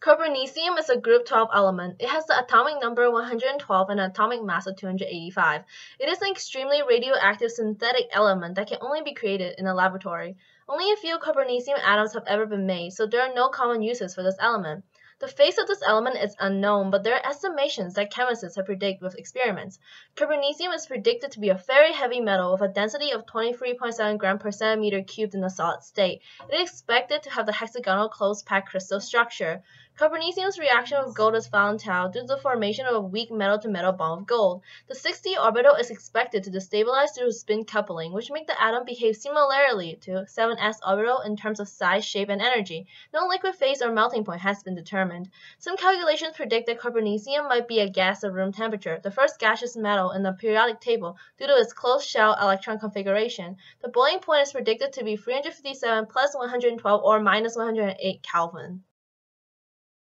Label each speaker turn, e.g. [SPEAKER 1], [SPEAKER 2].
[SPEAKER 1] Copernicium is a group 12 element. It has the atomic number 112 and an atomic mass of 285. It is an extremely radioactive synthetic element that can only be created in a laboratory. Only a few copernicium atoms have ever been made, so there are no common uses for this element. The phase of this element is unknown, but there are estimations that chemists have predicted with experiments. Copernicium is predicted to be a very heavy metal with a density of 23.7 gram per centimeter cubed in a solid state. It is expected to have the hexagonal close-packed crystal structure. Copernicium's reaction with gold is volatile due to the formation of a weak metal-to-metal -metal bond of gold. The 6d orbital is expected to destabilize through spin coupling, which make the atom behave similarly to 7s orbital in terms of size, shape, and energy. No liquid phase or melting point has been determined Some calculations predict that copernicium might be a gas at room temperature, the first gaseous metal in the periodic table due to its closed shell electron configuration. The boiling point is predicted to be 357 plus 112 or minus 108 Kelvin.